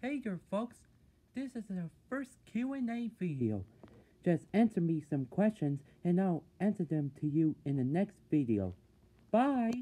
Hey there folks, this is our first Q&A video. Just answer me some questions and I'll answer them to you in the next video. Bye!